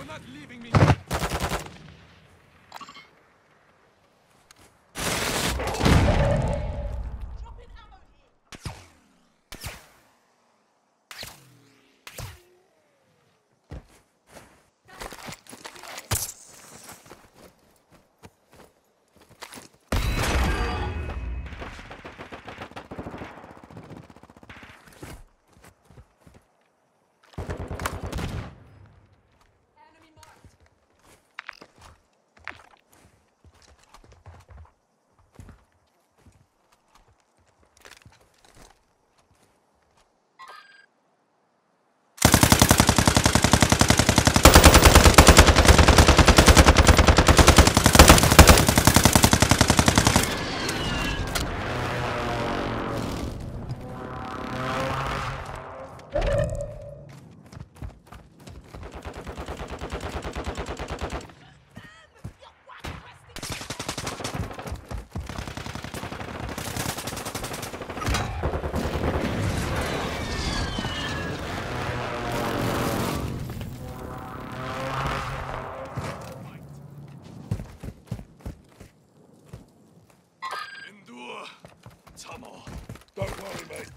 You're not leaving me.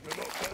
we're not there.